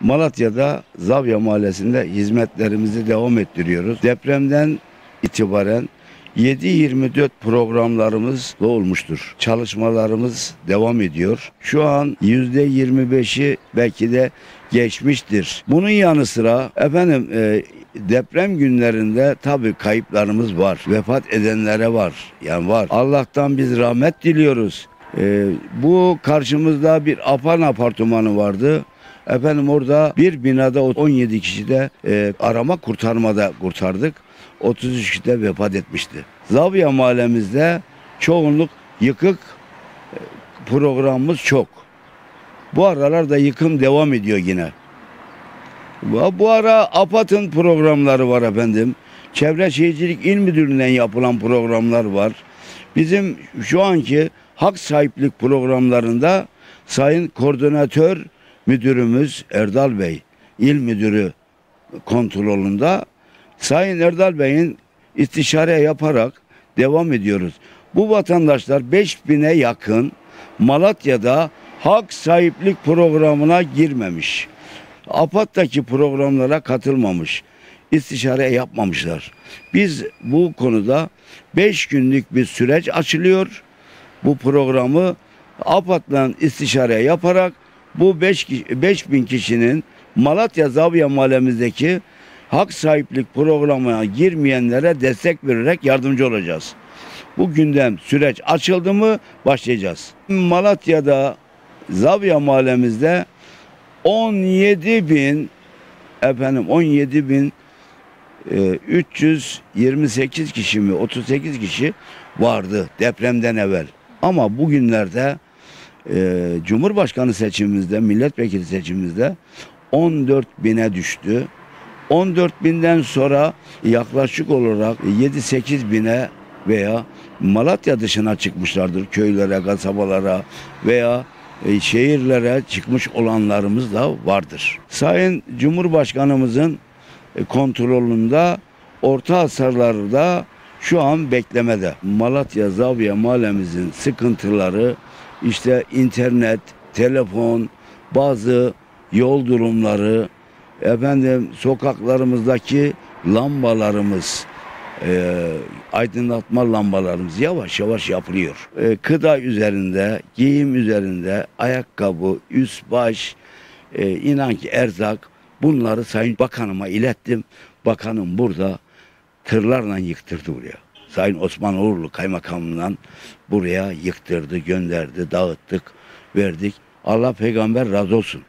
Malatya'da Zavya Mahallesi'nde hizmetlerimizi devam ettiriyoruz. Depremden itibaren 7-24 programlarımız da olmuştur. Çalışmalarımız devam ediyor. Şu an %25'i belki de geçmiştir. Bunun yanı sıra efendim e, deprem günlerinde tabii kayıplarımız var. Vefat edenlere var. Yani var. Allah'tan biz rahmet diliyoruz. E, bu karşımızda bir apan apartmanı vardı. Efendim orada bir binada 17 kişi de e, arama kurtarmada kurtardık. 33 kişi de vefat etmişti. Zavya mahallemizde çoğunluk yıkık e, programımız çok. Bu aralarda yıkım devam ediyor yine. Bu, ara APAD'ın programları var efendim. Çevre Şehircilik İl Müdürlüğü'nden yapılan programlar var. Bizim şu anki hak sahiplik programlarında Sayın Koordinatör Müdürümüz Erdal Bey, İl Müdürü kontrolünde Sayın Erdal Bey'in istişare yaparak devam ediyoruz. Bu vatandaşlar 5000'e yakın Malatya'da hak sahiplik programına girmemiş. APAD'daki programlara katılmamış. istişare yapmamışlar. Biz bu konuda 5 günlük bir süreç açılıyor. Bu programı APAD'la istişare yaparak bu 5 5000 kişinin Malatya Zavya mahallemizdeki hak sahiplik programına girmeyenlere destek vererek yardımcı olacağız. Bu gündem süreç açıldı mı başlayacağız. Malatya'da Zavya mahallemizde 17 bin efendim 17 bin e, 328 kişi mi 38 kişi vardı depremden evvel. Ama bugünlerde e, Cumhurbaşkanı seçimimizde, milletvekili seçimimizde 14 bine düştü. 14 binden sonra yaklaşık olarak 7-8 bine veya Malatya dışına çıkmışlardır köylere, kasabalara veya e, şehirlere çıkmış olanlarımız da vardır. Sayın Cumhurbaşkanımızın e, kontrolünde orta hasarlarda şu an beklemede. Malatya Zavya mahallemizin sıkıntıları işte internet, telefon, bazı yol durumları, efendim sokaklarımızdaki lambalarımız, e, aydınlatma lambalarımız yavaş yavaş yapılıyor. E, kıda üzerinde, giyim üzerinde, ayakkabı, üst baş, e, inan ki erzak bunları Sayın Bakanıma ilettim. Bakanım burada tırlarla yıktırdı buraya. Sayın Osman Uğurlu kaymakamından buraya yıktırdı, gönderdi, dağıttık, verdik. Allah peygamber razı olsun.